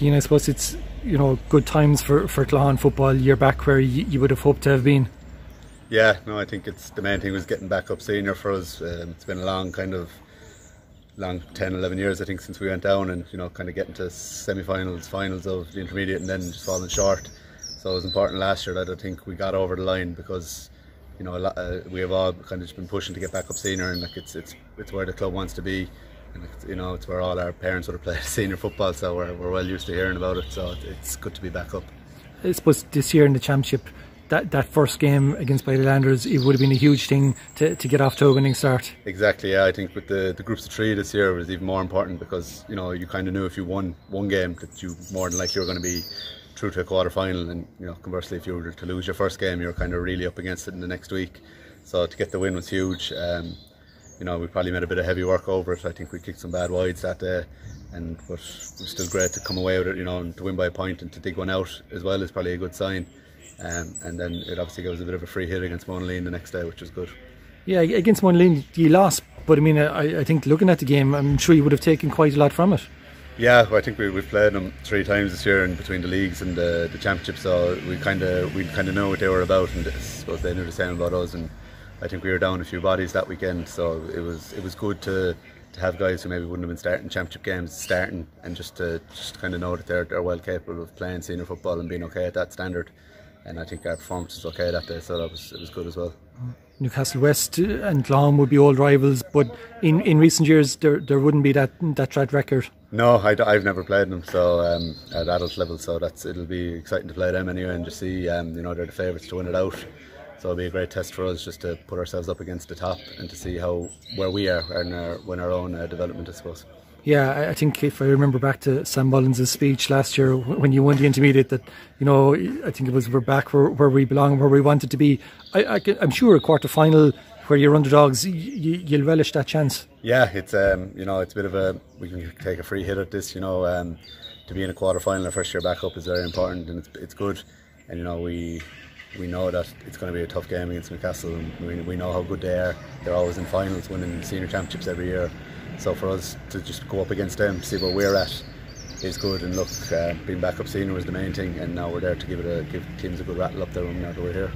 I suppose it's you know good times for for Claughaun football year back where you, you would have hoped to have been. Yeah, no, I think it's the main thing was getting back up senior for us. Um, it's been a long kind of long 10 11 years I think since we went down and you know kind of getting to semi-finals finals of the intermediate and then just falling short so it was important last year that I think we got over the line because you know lot, uh, we have all kind of just been pushing to get back up senior and like it's it's it's where the club wants to be and you know it's where all our parents would have played senior football so we're, we're well used to hearing about it so it's good to be back up I suppose this year in the championship that, that first game against Landers, it would have been a huge thing to, to get off to a winning start. Exactly, yeah. I think with the, the groups of three this year was even more important because you know you kind of knew if you won one game that you more than likely were going to be through to a quarter final, and you know conversely if you were to lose your first game, you're kind of really up against it in the next week. So to get the win was huge. Um, you know we probably made a bit of heavy work over it. I think we kicked some bad wides that day. And but it was still great to come away with it, you know, and to win by a point and to dig one out as well is probably a good sign. Um, and then it obviously gave us a bit of a free hit against Monaleen the next day, which was good. Yeah, against Monaleen you lost, but I mean, I, I, think looking at the game, I'm sure you would have taken quite a lot from it. Yeah, well, I think we, we've played them three times this year in between the leagues and the, the championship, so we kind of we kind of know what they were about, and I suppose they knew the same about us. And I think we were down a few bodies that weekend, so it was it was good to to have guys who maybe wouldn't have been starting championship games starting, and just to just kind of know that they're they're well capable of playing senior football and being okay at that standard and I think our performance was okay that day, so that was it was good as well. Newcastle West and Claughaun would be old rivals, but in, in recent years there there wouldn't be that that track record. No, I, have never played them, so um, at adult level, so that's it'll be exciting to play them anyway and just see um, you know they're the favourites to win it out. So it'll be a great test for us just to put ourselves up against the top and to see how where we are in our, in our own uh, development, I suppose. Yeah, I think if I remember back to Sam Mullins' speech last year when you won the intermediate, that you know I think it was we're back where, where we belong, where we wanted to be. I, am sure a quarter final where you're underdogs, you, will relish that chance. Yeah, it's um, you know it's a bit of a we can take a free hit at this. You know, um, to be in a quarter final, our first year back up is very important, and it's it's good. And you know we we know that it's going to be a tough game against Newcastle, and we, we know how good they are. They're always in finals, winning senior championships every year. So for us to just go up against them, see where we're at, is good. And look, uh, being back up senior was the main thing, and now we're there to give it a give teams a good rattle up there when we're here.